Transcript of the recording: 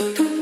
do do